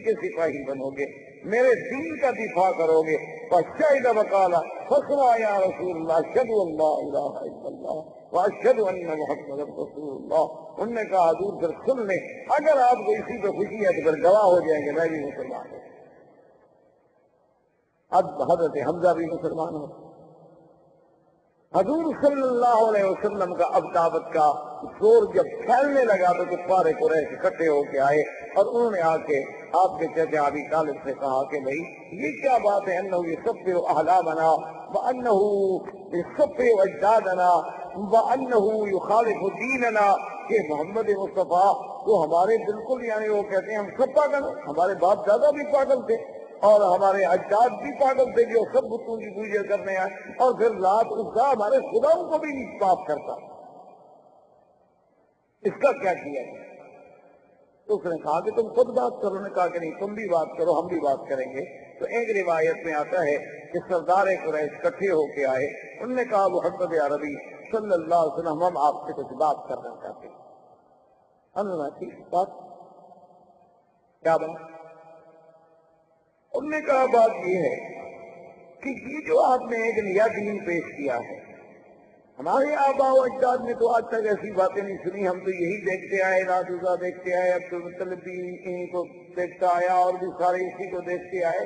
کے سپاہی بنو گے؟ میرے دین کا دفاع کرو گے؟ فشہد وقالا فسنا یا رسول اللہ شد اللہ الہ الا اللہ واشہد ان محمد رسول اللہ انہوں نے کہا، حضور پھر سن لیں۔ اگر آپ کو اسی پہ خوشی ہے تو پھر گواہ ہو جائیں گے، میں بھی مسلمان ہوں۔ اب حضرت حمزہ بھی مسلمان ہو حضور صلی اللہ علیہ وسلم کا اب دعوت کا زور جب پھیلنے لگا تو کفار قریش اکٹھے ہو کے آئے اور انہوں نے آ کے آپ کے چچا ابھی طالب سے کہا کہ بھائی، یہ کیا بات ہے؟ انہو یہ سب احلامنا وانہو یہ سب اجدادنا وانہو یخالف دیننا۔ کہ محمد مصطفیٰ وہ ہمارے بالکل یعنی وہ کہتے ہیں، ہم سب پاگل ہمارے باپ دادا بھی پاگل تھے اور ہمارے اجداد بھی پاگل تھے جو سب بتوں کی پوجا کرنے آئے۔ اور پھر رات اس کا ہمارے خداؤں کو بھی نہیں معاف کرتا۔ اس کا کیا کیا گیا تو اس نے کہا کہ تم خود بات کرو نے کہا کہ نہیں، تم بھی بات کرو، ہم بھی بات کریں گے۔ تو ایک روایت میں آتا ہے کہ سردار قریش اکٹھے ہو کے آئے۔ انہوں نے کہا، محمد عربی صلی اللہ علیہ وسلم، ہم آپ سے کچھ بات کرنا چاہتے ہیں۔ نے بات۔ کیا بات؟ انہوں نے کہا، بات یہ ہے کہ یہ جو آپ نے ایک نیا دین پیش کیا ہے ہمارے آبا و اجداد نے تو آج تک ایسی باتیں نہیں سنی، ہم تو یہی دیکھتے آئے، رات دیکھتے آئے اب تو مطلب بھی انہیں کو دیکھتا آیا اور بھی سارے اسی کو دیکھتے آئے۔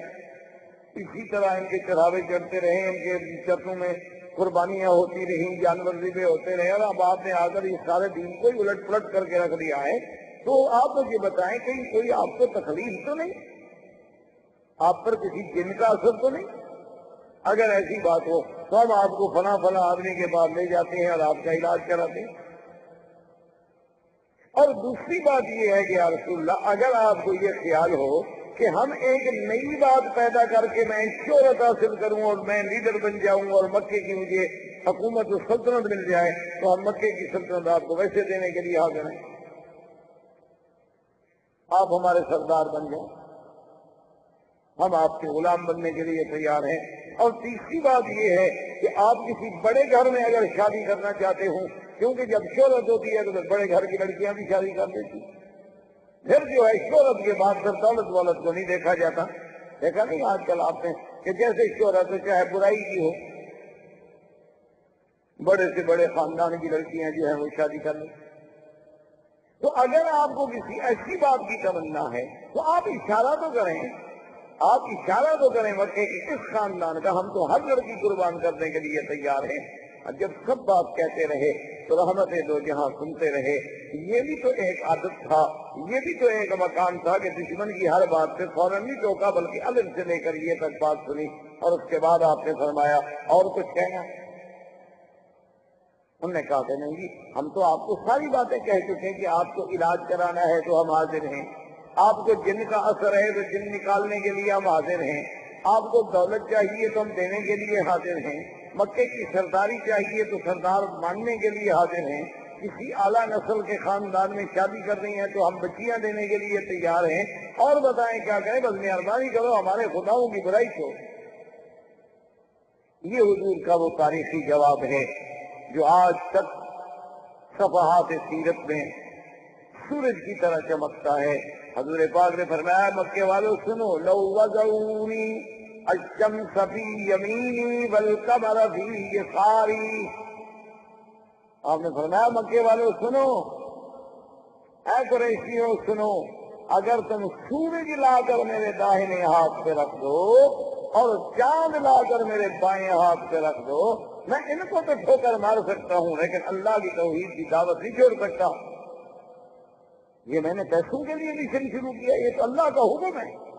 اسی طرح ان کے چڑھاوے چڑھتے رہے، ان کے چتوں میں قربانیاں ہوتی رہی جانور ذبے ہوتے رہے، اور اب آپ نے آ کر اس سارے دین کو ہی الٹ پلٹ کر کے رکھ دیا ہے۔ تو آپ مجھے بتائیں کہیں کوئی آپ کو تکلیف تو نہیں؟ آپ پر کسی جن کا اثر تو نہیں؟ اگر ایسی بات ہو تو ہم آپ کو فلاں فلاں آدمی کے بعد لے جاتے ہیں اور آپ کا علاج کراتے ہیں۔ اور دوسری بات یہ ہے کہ یا رسول اللہ، اگر آپ کو یہ خیال ہو کہ ہم ایک نئی بات پیدا کر کے میں شہرت حاصل کروں اور میں لیڈر بن جاؤں اور مکے کی مجھے حکومت و سلطنت مل جائے، تو ہم مکے کی سلطنت آپ کو ویسے دینے کے لیے حاضر ہیں۔ آپ ہمارے سردار بن جائیں۔ ہم آپ کے غلام بننے کے لیے تیار ہیں۔ اور تیسری بات یہ ہے کہ آپ کسی بڑے گھر میں اگر شادی کرنا چاہتے ہوں، کیونکہ جب شہرت ہوتی ہے تو پھر بڑے گھر کی لڑکیاں بھی شادی کر دیتی۔ پھر جو ہے شہرت کے بعد پھر دولت والت کو نہیں دیکھا جاتا۔ دیکھا نہیں آج کل آپ نے کہ جیسے شہرت ہو، چاہے برائی کی ہو۔ بڑے سے بڑے خاندان کی لڑکیاں جو ہیں وہ شادی کر لیں۔ تو اگر آپ کو کسی ایسی بات کی تمنا ہے، تو آپ اشارہ تو کریں۔ آپ اشارہ تو کریں مکے کہ اس خاندان کا ہم تو ہر لڑکی قربان کرنے کے لیے تیار ہیں۔ اور جب سب بات کہتے رہے تو رحمت دو جہاں سنتے رہے۔ یہ بھی تو ایک عادت تھا، یہ بھی تو ایک مکان تھا کہ دشمن کی ہر بات سے فوراً نہیں ٹوکا، بلکہ الگ سے لے کر یہ تک بات سنی۔ اور اس کے بعد آپ نے فرمایا، اور کچھ کہنا؟ انہوں نے کہا کہ نہیں جی ہم تو آپ کو ساری باتیں کہہ چکے ہیں کہ آپ کو علاج کرانا ہے تو ہم حاضر ہیں۔ آپ کو جن کا اثر ہے تو جن نکالنے کے لیے ہم حاضر ہیں، آپ کو دولت چاہیے تو ہم دینے کے لیے حاضر ہیں، مکے کی سرداری چاہیے تو سردار ماننے کے لیے حاضر ہیں، کسی اعلیٰ نسل کے خاندان میں شادی کر رہی ہیں تو ہم بچیاں دینے کے لیے تیار ہیں۔ اور بتائیں کیا کریں، بس مہربانی کرو، ہمارے خداؤں کی برائی کو یہ حضور کا وہ تاریخی جواب ہے جو آج تک صفحات سیرت میں سورج کی طرح چمکتا ہے۔ حضور پاک نے فرمایا، مکے والوں سنو، لو وزعونی الشمس فی یمینی والقمر فی یساری۔ آپ نے فرمایا، مکے والوں سنو۔ اے قریشیوں، سنو، اگر تم سورج لا کر میرے داہنے ہاتھ پہ رکھ دو اور چاند لا کر میرے بائیں ہاتھ پہ رکھ دو، میں ان کو تو ٹھوکر مار سکتا ہوں، لیکن اللہ کی توحید کی دعوت نہیں چھوڑ سکتا۔ ہوں یہ میں نے پیسوں کے لیے مشن شروع کیا، یہ تو اللہ کا حکم ہے۔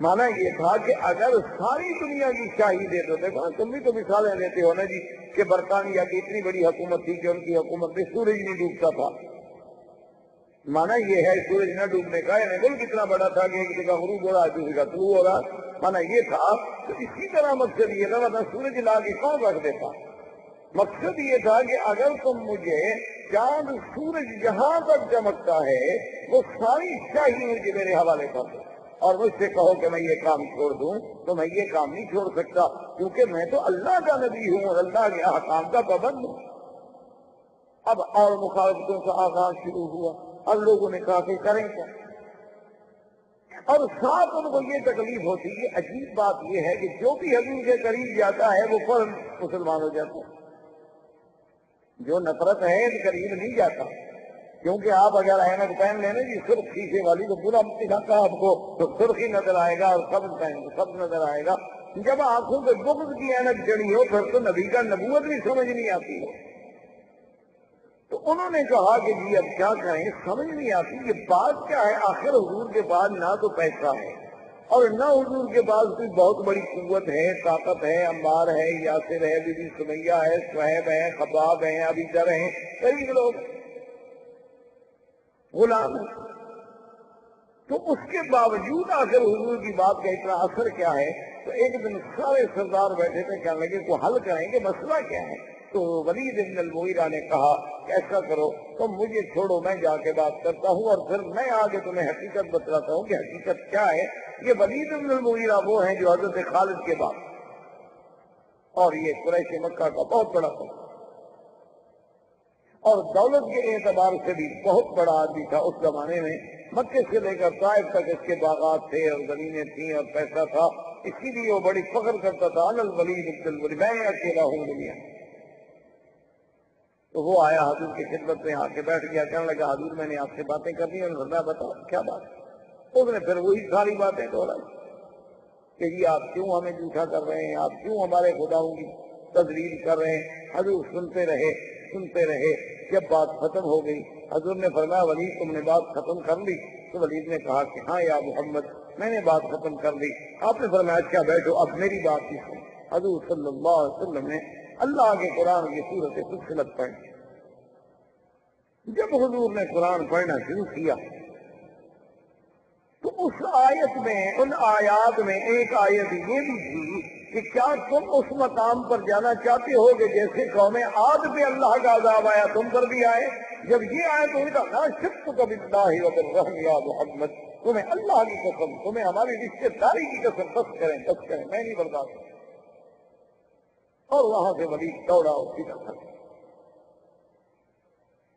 مانا یہ تھا کہ اگر ساری دنیا کی شاہی دے دو، دیکھو تم بھی تو مثالیں دیتے ہو نا جی کہ برطانیہ کی اتنی بڑی حکومت تھی کہ ان کی حکومت میں سورج نہیں ڈوبتا تھا۔ مانا یہ ہے سورج نہ ڈوبنے کا یعنی ملک کتنا بڑا تھا کہ ایک جگہ غروب ہو رہا ہے دوسری کا طلوع ہو رہا۔ مانا یہ تھا، تو اسی طرح مقصد یہ تھا ورنہ سورج لا کے کون رکھ دیتا؟ مقصد یہ تھا کہ اگر تم مجھے چاند سورج جہاں تک چمکتا ہے، وہ ساری شاہی مجھے میرے حوالے کر دو۔ اور مجھ سے کہو کہ میں یہ کام چھوڑ دوں، تو میں یہ کام نہیں چھوڑ سکتا، کیونکہ میں تو اللہ کا نبی ہوں اور اللہ کے احکام کا پابند ہوں۔ اب اور مخالفتوں کا آغاز شروع ہوا اور لوگوں نے کہا کہ کریں کیا؟ اور ساتھ ان کو یہ تکلیف ہوتی ہے عجیب بات یہ ہے کہ جو بھی حضور کے قریب جاتا ہے، وہ فوراً مسلمان ہو جاتا ہے۔ جو نفرت ہے ان قریب نہیں جاتا۔ کیونکہ آپ اگر احمد پہن لینا جی سرخ شیشے والی تو پورا دکھاتا آپ کو تو سرخی نظر آئے گا اور سب پہن سب نظر آئے گا۔ جب آنکھوں پہ بغض کی اینک چڑی ہو، پھر تو نبی کا نبوت بھی سمجھ نہیں آتی۔ ہے تو انہوں نے کہا کہ جی اب کیا کریں سمجھ نہیں آتی یہ بات کیا ہے؟ آخر حضور کے بعد نہ تو پیسہ ہے۔ اور نہ حضور کے پاس کوئی بہت بڑی قوت ہے، طاقت ہے امبار ہے، یاسر ہے بی بی سمیہ ہے، سہیب ہے، خباب ہیں ابھی در ہیں کئی لوگ۔ غلام۔ تو اس کے باوجود آخر حضور کی بات کا اتنا اثر کیا ہے، تو ایک دن سارے سردار بیٹھے تھے، کہنے لگے کو حل کریں گے، مسئلہ کیا ہے؟ تو ولید ابن المغیرہ نے کہا کہ ایسا کرو، تم مجھے چھوڑو، میں جا کے بات کرتا ہوں اور پھر میں آگے تمہیں حقیقت بتلاتا ہوں کہ حقیقت کیا ہے. یہ ولید ابن المغیرہ وہ ہیں جو حضرت خالد کے بعد۔ اور یہ قریش مکہ کا بہت بڑا تھا اور دولت کے اعتبار سے بھی بہت بڑا آدمی تھا اس زمانے میں۔ مکے سے لے کر طائف تک اس کے باغات تھے اور زمینیں تھیں اور پیسہ تھا۔ اسی لیے وہ بڑی فخر کرتا تھا انل ولید عبد الولی میں اکیلا ہوں دنیا میں۔ تو وہ آیا حضور کی خدمت میں آ کے بیٹھ گیا، کہنے لگا، حضور میں نے آپ سے باتیں کرنی اور میں بتاؤ، کیا بات؟ اس نے پھر وہی ساری باتیں دوہرائی کہ جی آپ کیوں ہمیں جھوٹا کر رہے ہیں؟ آپ کیوں ہمارے خداؤں کی تدلیل کر رہے ہیں؟ حضور سنتے رہے سنتے رہے، جب بات ختم ہو گئی، حضور نے فرمایا، ولید، تم نے بات ختم کر لی؟ تو ولید نے کہا کہ ہاں یا محمد، میں نے بات ختم کر لی۔ آپ نے فرمایا اچھا بیٹھو، اب میری بات کی سن حضور صلی اللہ علیہ وسلم نے اللہ کے قرآن کی صورت سلسلت پڑھی جب حضور نے قرآن پڑھنا شروع کیا، تو اس آیت میں، ان آیات میں ایک آیت یہ بھی تھی کہ کیا تم اس مقام پر جانا چاہتے ہو کہ جیسے قوم آد پہ اللہ کا عذاب آیا، تم پر بھی آئے؟ جب یہ آئے تو ان کا نہ کبھی اللہ یا محمد، تمہیں اللہ کی قسم، تمہیں ہماری رشتے داری کی قسم، بس کریں بس کریں، میں نہیں برداشت۔ اور وہاں سے ولی دوڑا اسی طرح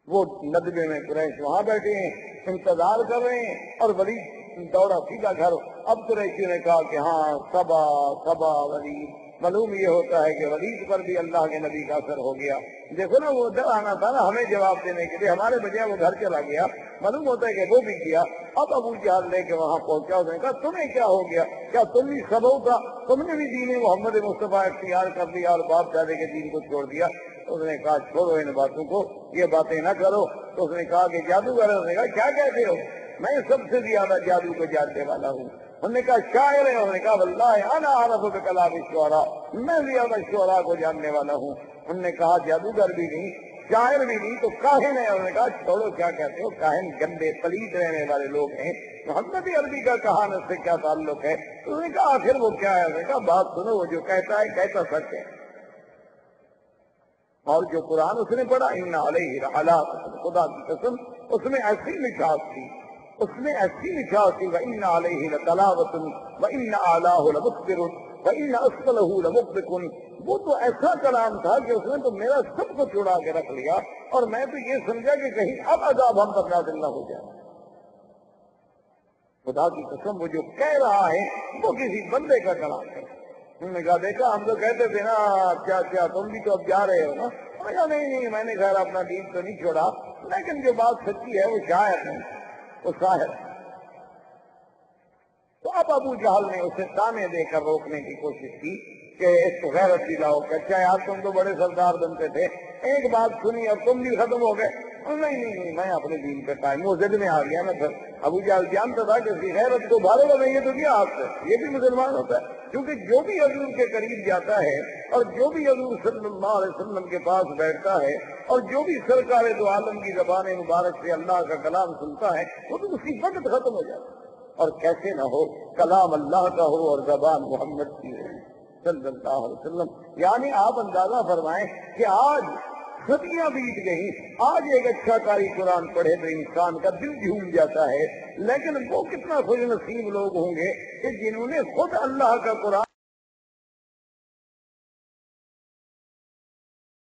وہ ندبے میں قریش وہاں بیٹھے ہیں، انتظار کر رہے ہیں اور ولی دوڑا سیدھا گھر۔ اب قریشی نے کہا کہ ہاں سبا سبا ولی۔ معلوم یہ ہوتا ہے کہ ولید پر بھی اللہ کے نبی کا اثر ہو گیا۔ دیکھو نا، وہ ادھر آنا تھا نا، ہمیں جواب دینے کے لیے، ہمارے بجائے وہ گھر چلا گیا۔ معلوم ہوتا ہے کہ وہ بھی کیا۔ اب ابو جہاز لے کے وہاں پہنچا، اس نے کہا، تمہیں کیا ہو گیا؟ کیا تم بھی سبو کا تم نے بھی دین محمد مصطفیٰ اختیار کر دیا اور باپ دادے کے دین کو چھوڑ دیا۔ اس نے کہا، چھوڑو ان باتوں کو، یہ باتیں نہ کرو۔ تو اس نے کہا کہ جادوگر اس نے کہا، کیا کہتے ہو؟ میں سب سے زیادہ جادو کو جاننے والا ہوں۔ انہوں نے کہا، شاعر ہے۔ انہوں نے کہا، واللہ، انا عرف بکلام الشعراء۔ میں زیادہ شعراء کو جاننے والا ہوں۔ انہوں نے کہا، جادوگر بھی نہیں۔ شاعر بھی نہیں، تو کاہن ہے۔ انہوں نے کہا، چھوڑو، کیا کہتے ہو؟ کاہن گندے پلیت رہنے والے لوگ ہیں۔ محمد عربی کا کہان سے کیا تعلق ہے؟ تو انہوں نے کہا، آخر وہ کیا ہے؟ انہوں نے کہا، بات سنو، وہ جو کہتا ہے، کہتا سچ ہے۔ اور جو قرآن اس نے پڑھا، ان علیہ حالات خدا کی قسم، اس میں ایسی مٹھاس تھی۔ اس میں ایسی مٹھاس تھی وہ وَإِنَّ عَلَيْهِ لَتَلَاوَةٌ وَإِنَّ أَعْلَاهُ لَمُخْبِرٌ۔ وَإِنَّ أَسْفَلَهُ لَمُخْبِقٌ وہ تو ایسا کلام تھا کہ اس نے تو میرا سب کو چڑا کے رکھ لیا اور میں تو یہ سمجھا کہ کہیں اب عذاب ہم پر نازل نہ ہو جائے۔ خدا کی قسم وہ جو کہہ رہا ہے وہ کسی بندے کا کلام ہے۔ انہوں نے کہا، دیکھا، ہم تو کہتے تھے نا، کیا کیا، تم بھی تو اب جا رہے ہو نا۔ کہا، نہیں نہیں، میں نے خیر اپنا دین تو نہیں چھوڑا، لیکن جو بات سچی ہے وہ شاید ہے۔ وہ شاید تو اب ابو جہل نے اسے تانے دے کر روکنے کی کوشش کی کہ اس کو غیرت دلاؤ کہ اچھا یار تم تو بڑے سردار بنتے تھے۔ ایک بات سنی اور تم بھی ختم ہو گئے۔ نہیں نہیں نہیں، میں اپنے دین پہ قائم وہ ضد میں آ گیا نا پھر ابو جہل جانتا تھا کہ اس کی غیرت کو بھارے گا، نہیں ہے تو کیا آپ سے یہ بھی مسلمان ہوتا ہے۔ کیونکہ جو بھی حضور کے قریب جاتا ہے اور جو بھی حضور صلی اللہ علیہ وسلم کے پاس بیٹھتا ہے اور جو بھی سرکار دو عالم کی زبان مبارک سے اللہ کا کلام سنتا ہے، وہ تو اسی وقت ختم ہو جاتا ہے۔ اور کیسے نہ ہو، کلام اللہ کا ہو اور زبان محمد کی ہو۔ صلی اللہ علیہ وسلم۔ یعنی آپ اندازہ فرمائیں کہ آج صدیاں بیت گئی، آج ایک اچھا کاری قرآن پڑھے تو انسان کا دل جھوم جاتا ہے۔ لیکن وہ کتنا خوش نصیب لوگ ہوں گے کہ جنہوں نے خود اللہ کا قرآن